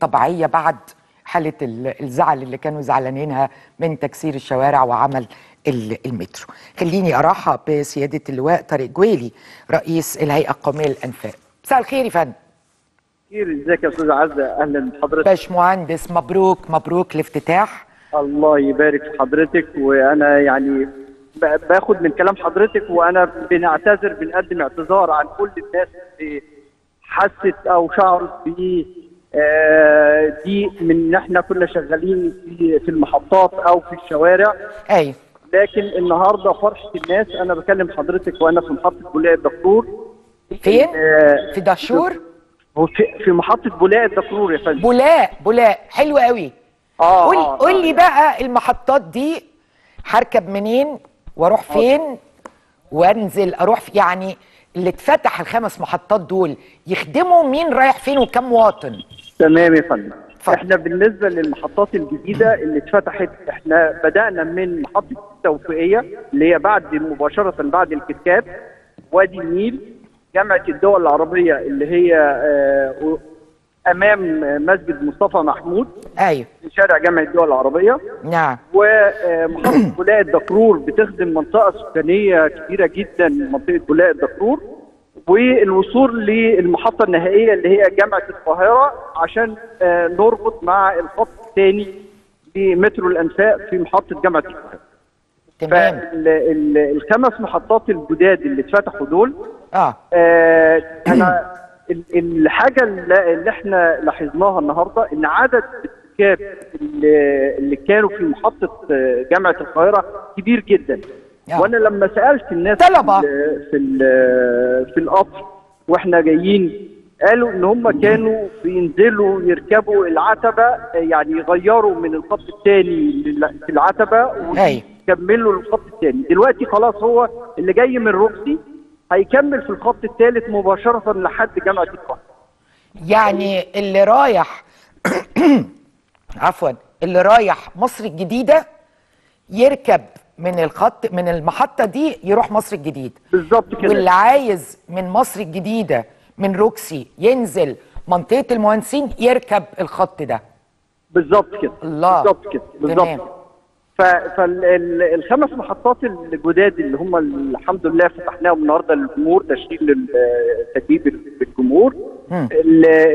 طبيعية بعد حالة ال- الزعل اللي كانوا زعلانينها من تكسير الشوارع وعمل ال- المترو. خليني أرحب بسيادة اللواء طارق جويلي رئيس الهيئة القومية للأنفاق. مساء الخير يا فندم. كتير إزيك يا أستاذ عزة؟ أهلا بحضرتك. باشمهندس مبروك مبروك الافتتاح. الله يبارك في حضرتك وأنا يعني باخد من كلام حضرتك وأنا بنعتذر بنقدم اعتذار عن كل الناس اللي حست أو شعرت ب آه، دي من إحنا كنا شغالين في في المحطات أو في الشوارع. أيوه لكن النهارده فرحة الناس أنا بكلم حضرتك وأنا في محطة بولاق الدكتور. فين آه، في دهشور هو في في محطة بولاق الدكتور يا فندم. بولاق بولاق حلو قوي. آه قول آه، قول آه. لي بقى المحطات دي هركب منين وأروح فين وأنزل أروح في يعني اللي اتفتح الخمس محطات دول يخدموا مين رايح فين وكم مواطن تمام يا فندم. إحنا بالنسبة للمحطات الجديدة اللي اتفتحت إحنا بدأنا من محطة التوفيقية اللي هي بعد مباشرة بعد الكتكات وادي النيل جامعة الدول العربية اللي هي آه، أمام مسجد مصطفى محمود أيوه في شارع جامعه الدول العربية. نعم. ومحطه بولاق الدكرور بتخدم منطقة سكانية كبيرة جدا منطقة بولاق الدكرور. والوصول للمحطة النهائية اللي هي جامعة القاهرة عشان آه، نربط مع الخط الثاني لمترو الأنفاق في محطة جامعة القاهرة. تمام. فالخمس محطات الجداد اللي اتفتحوا دول آه. آه، أنا الحاجة اللي إحنا لاحظناها النهارده إن عدد الركاب اللي كانوا في محطة آه، جامعة القاهرة كبير جدا آه. وأنا لما سألت الناس طلبة. في ال- في ال- في القطر وإحنا جايين قالوا إن هم كانوا بينزلوا يركبوا العتبة يعني يغيروا من الخط الثاني في العتبة. ويكملوا الخط الثاني دلوقتي خلاص هو اللي جاي من روكسي هيكمل في الخط الثالث مباشرة لحد جامعة القاهرة. يعني اللي رايح عفوا اللي رايح مصر الجديدة يركب من الخط من المحطة دي يروح مصر الجديد. بالظبط كده. واللي عايز من مصر الجديدة من روكسي ينزل منطقة المهندسين يركب الخط ده. بالظبط كده. الله. بالظبط كده. بالظبط. فالخمس محطات الجداد اللي هم الحمد لله فتحناهم النهارده للجمهور تشغيل تجديد الجمهور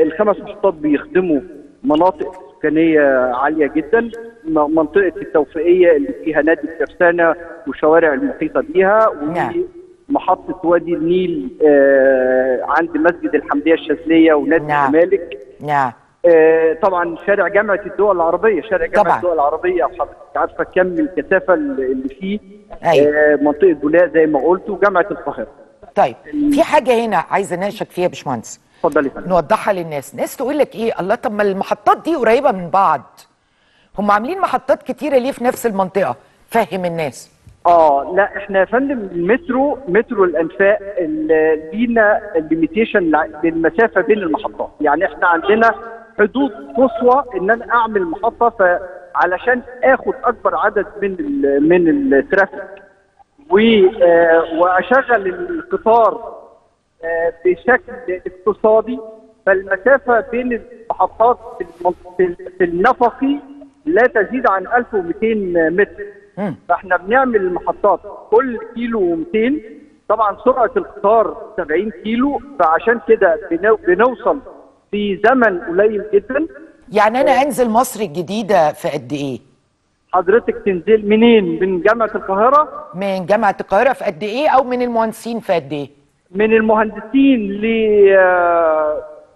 الخمس محطات بيخدموا مناطق سكانيه عالية جدا منطقة التوفيقية اللي فيها نادي الترسانه والشوارع المحيطة بيها نعم. ومحطة وادي النيل آه، عند مسجد الحمدية الشاذلية ونادي. الزمالك نعم طبعا شارع جامعة الدول العربية شارع جامعة طبعاً. الدول العربية وحضرتك عارفة كم الكثافة اللي فيه أيوة. آه، منطقة بولاق زي ما قلت وجامعه القاهرة. طيب في حاجة هنا عايز أناقشك فيها يا باشمهندس. اتفضل يا فندم. نوضحها للناس. ناس تقول لك إيه؟ الله طب ما المحطات دي قريبة من بعض. هم عاملين محطات كتيرة ليه في نفس المنطقة؟ فهم الناس. آه لا إحنا يا فندم المترو مترو الأنفاق ال- لينا limitation للمسافة بين المحطات. يعني إحنا عندنا حدود قصوى إن أنا أعمل محطة فعلشان آخد أكبر عدد من ال من ال traffic. آه، وأشغل القطار آه، بشكل اقتصادي. فالمسافة بين المحطات في النفقي لا تزيد عن 1200 متر. فإحنا بنعمل المحطات كل كيلو و200 طبعا سرعة القطار 70 كيلو. فعشان كده بنو- بنوصل في زمن قليل جدا. يعني أنا أنزل مصر الجديدة في قد إيه؟ حضرتك تنزل منين؟ من جامعة القاهرة؟ من جامعة القاهرة في قد إيه؟ أو من المهندسين في قد إيه؟ من المهندسين ل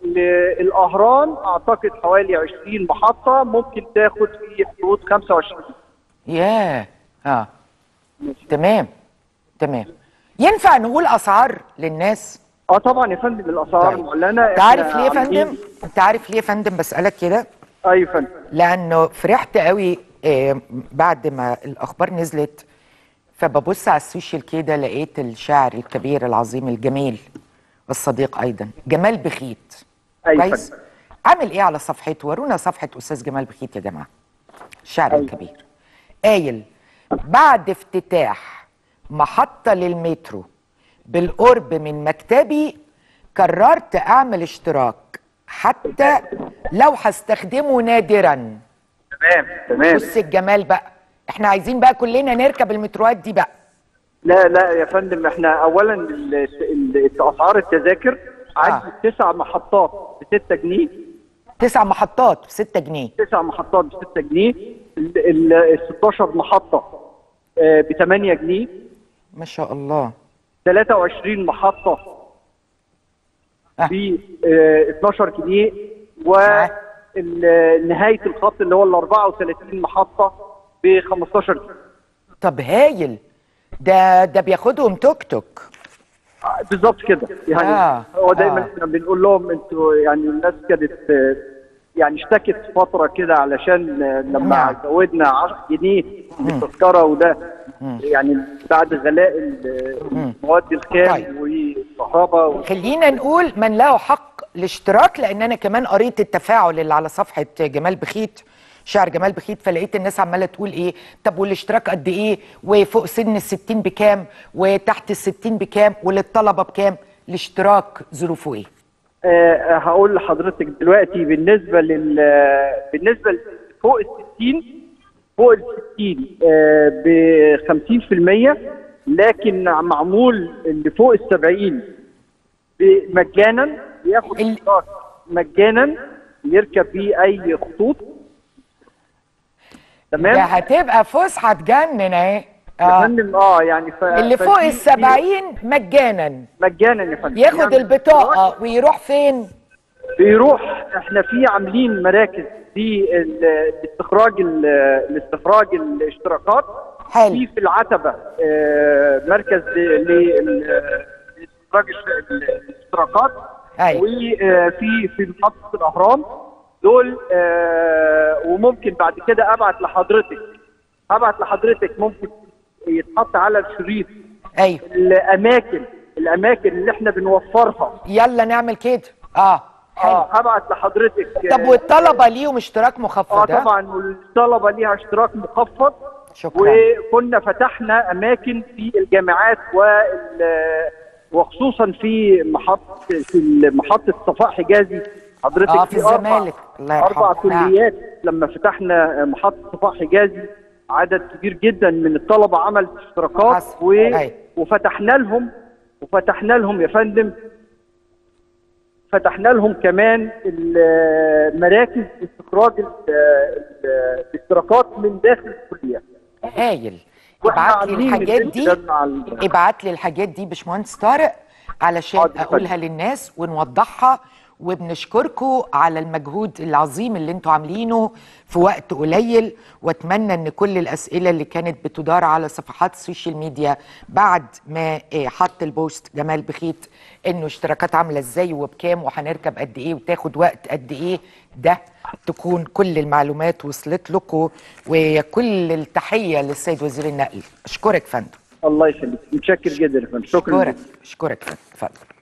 للاهرام أعتقد حوالي 20 محطة. ممكن تاخد في حدود 25 ياه. آه. تمام. تمام. ينفع نقول أسعار للناس؟ آه طبعا يا فندم الأسعار طيب. معلنة. أنت عارف ليه يا فندم؟ أنت عارف ليه يا فندم؟ بسألك كده. أيوه يا فندم. لأنه فرحت قوي آه، بعد ما الأخبار نزلت فببص على السوشيال كده لقيت الشاعر الكبير العظيم الجميل والصديق أيضا جمال بخيت. أيوة كويس؟ فندم. عامل إيه على صفحته؟ ورونا صفحة أستاذ جمال بخيت يا جماعة الشاعر أيوة. الكبير. قايل بعد افتتاح محطة للمترو بالقرب من مكتبي قررت أعمل اشتراك حتى لو هستخدمه نادرا. تمام تمام. بص الجمال بقى إحنا عايزين بقى كلنا نركب المتروات دي بقى. لا لا يا فندم إحنا اولا أسعار التذاكر عندي تسع محطات ب 6 جنيه. تسع محطات ب 6 جنيه. تسع محطات ب 6 جنيه. ال ال- 16 محطة ب 8 جنيه. ما شاء الله. 23 محطة آه. ب 12 جنيه ونهايه الخط اللي هو ال 34 محطة ب 15 جنيه. طب هايل. ده ده بياخدهم توك توك. آه، بالظبط كده. يعني آه، هو دايما آه. بنقول لهم أنتوا يعني الناس كانت آه، يعني اشتكت فترة كده علشان لما نعم. زودنا 10 جنيه للتذكره وده يعني بعد غلاء ال- المواد الخام طيب. والكهرباء و- خلينا نقول من له حق الاشتراك لأن أنا كمان قريت التفاعل اللي على صفحة جمال بخيت شعر جمال بخيت فلقيت الناس عمالة تقول إيه؟ طب والاشتراك قد إيه؟ وفوق سن ال 60 بكام؟ وتحت ال 60 بكام؟ وللطلبة بكام؟ الاشتراك ظروفه إيه؟ آه، هقول لحضرتك دلوقتي بالنسبة لل بالنسبة ل- فوق ال 60 فوق ال 60 ب 50% لكن معمول اللي فوق ال 70 ب- مجانا بياخد ال- مجانا يركب بيه أي خطوط. ده تمام هتبقى فسحة تجنن اهي آه. فندم آه يعني ف... اللي فوق ال 70 مجانا. مجانا يا فندم. ياخد يعني البطاقة ويروح فين؟ بيروح إحنا في عاملين مراكز لاستخراج ال- لاستخراج الاشتراكات. حلو. في في العتبة آه، مركز لاستخراج الاشتراكات. أيوة. وفي في محطة الأهرام. دول آه، وممكن بعد كده أبعت لحضرتك. أبعت لحضرتك ممكن يتحط على الشريط. أيوه. الأماكن الأماكن اللي إحنا بنوفرها. يلا نعمل كده. آه حلو. آه هبعت لحضرتك. طب والطلبة ليهم اشتراك آه مخفض ها؟ طبعا والطلبه ليها اشتراك مخفض. شكرا. وكنا فتحنا أماكن في الجامعات وال وخصوصا في محطه في محطه صفاء حجازي. حضرتك آه، في أربع- الزمالك. الله يرحمه. أربع نعم. كليات لما فتحنا محطه صفاء حجازي. عدد كبير جدا من الطلبة عملت اشتراكات. و... وفتحنا لهم وفتحنا لهم يا فندم. فتحنا لهم كمان مراكز استخراج ال- ال- الاشتراكات من داخل الكلية. هايل. ابعت لي الحاجات دي. ابعت لي الحاجات دي باشمهندس طارق علشان أقولها للناس ونوضحها وبنشكركم على المجهود العظيم اللي أنتوا عاملينه في وقت قليل واتمنى ان كل الأسئلة اللي كانت بتدار على صفحات ال social media بعد ما آه، حط ال post جمال بخيت انه اشتراكات عاملة إزاي وبكام وهنركب قد إيه وتاخد وقت قد إيه ده تكون كل المعلومات وصلت لكم وكل التحية للسيد وزير النقل. أشكرك فندم. الله يخليك. متشكر جدا يا فندم. شكرا أشكرك. أشكرك فندم.